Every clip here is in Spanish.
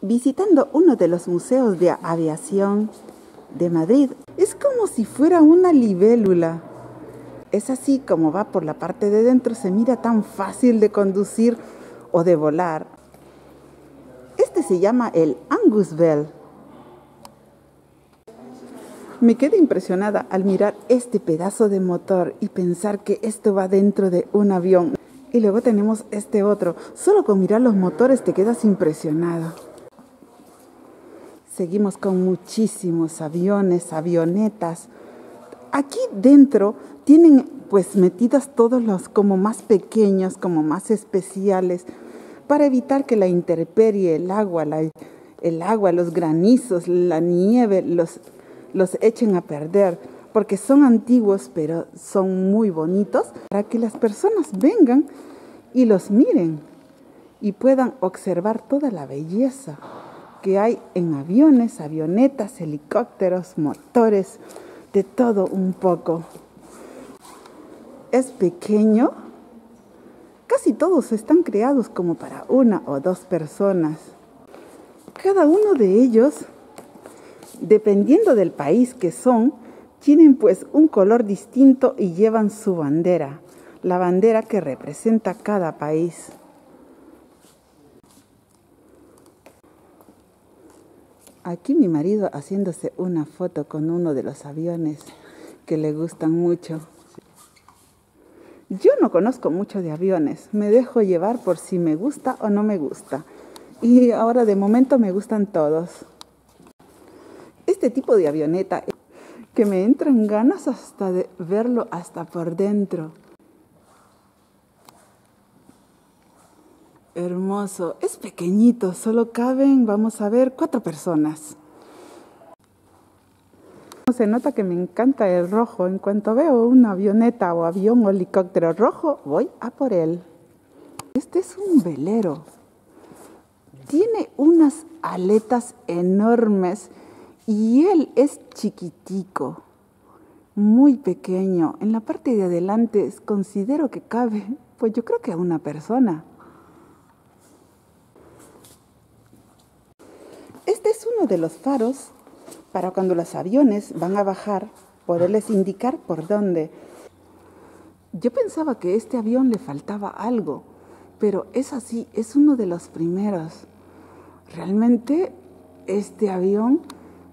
Visitando uno de los museos de aviación de Madrid, es como si fuera una libélula. Es así como va por la parte de dentro, se mira tan fácil de conducir o de volar. Este se llama el Angus Bell. Me quedé impresionada al mirar este pedazo de motor y pensar que esto va dentro de un avión. Y luego tenemos este otro. Solo con mirar los motores te quedas impresionado. Seguimos con muchísimos aviones, avionetas. Aquí dentro tienen pues metidas todos los como más pequeños, como más especiales, para evitar que la intemperie, el agua, el agua, los granizos, la nieve, los, los echen a perder, porque son antiguos, pero son muy bonitos, para que las personas vengan y los miren y puedan observar toda la belleza que hay en aviones, avionetas, helicópteros, motores, de todo un poco. Es pequeño, casi todos están creados como para una o dos personas. Cada uno de ellos, dependiendo del país que son, tienen pues un color distinto y llevan su bandera, la bandera que representa cada país. Aquí mi marido haciéndose una foto con uno de los aviones que le gustan mucho. Yo no conozco mucho de aviones, me dejo llevar por si me gusta o no me gusta. Y ahora de momento me gustan todos. Este tipo de avioneta que me entran ganas hasta de verlo hasta por dentro. Hermoso. Es pequeñito, solo caben, vamos a ver, cuatro personas. Se nota que me encanta el rojo. En cuanto veo una avioneta o avión o helicóptero rojo, voy a por él. Este es un velero. Tiene unas aletas enormes y él es chiquitico, muy pequeño. En la parte de adelante considero que cabe, pues yo creo que una persona. Este es uno de los faros para cuando los aviones van a bajar, poderles indicar por dónde. Yo pensaba que este avión le faltaba algo, pero es así, es uno de los primeros. Realmente este avión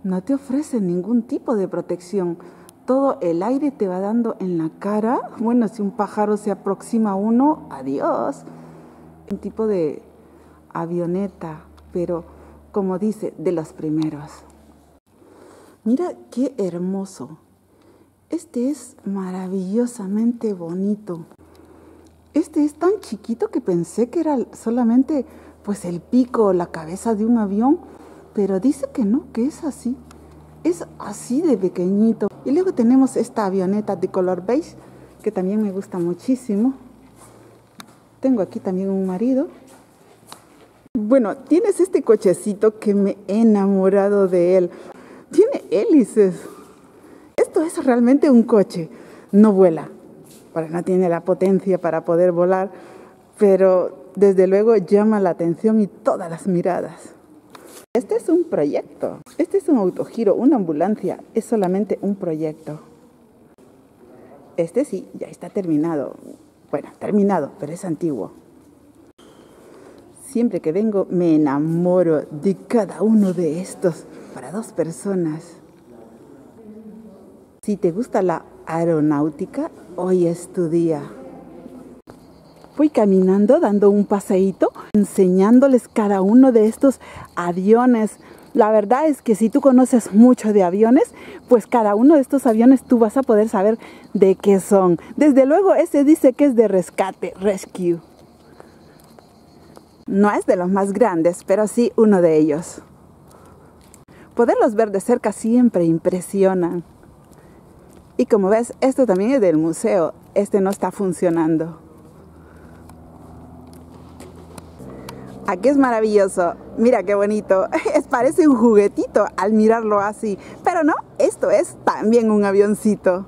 no te ofrece ningún tipo de protección. Todo el aire te va dando en la cara. Bueno, si un pájaro se aproxima a uno, adiós. Un tipo de avioneta, pero como dice, de los primeros. Mira qué hermoso. Este es maravillosamente bonito. Este es tan chiquito que pensé que era solamente pues el pico o la cabeza de un avión, pero dice que no, que es así. Es así de pequeñito. Y luego tenemos esta avioneta de color beige que también me gusta muchísimo. Tengo aquí también un marido bueno, tienes este cochecito que me he enamorado de él. Tiene hélices. Esto es realmente un coche. No vuela, porque no tiene la potencia para poder volar, pero desde luego llama la atención y todas las miradas. Este es un proyecto. Este es un autogiro, una ambulancia. Es solamente un proyecto. Este sí, ya está terminado. Bueno, terminado, pero es antiguo siempre que vengo me enamoro de cada uno de estos para dos personas. Si te gusta la aeronáutica, hoy es tu día. Fui caminando, dando un paseíto, enseñándoles cada uno de estos aviones. La verdad es que si tú conoces mucho de aviones, pues cada uno de estos aviones tú vas a poder saber de qué son. Desde luego ese dice que es de rescate, rescue. No es de los más grandes, pero sí uno de ellos. Poderlos ver de cerca siempre impresiona. Y como ves, esto también es del museo. Este no está funcionando. Aquí es maravilloso. Mira qué bonito. Es, parece un juguetito al mirarlo así. Pero no, esto es también un avioncito.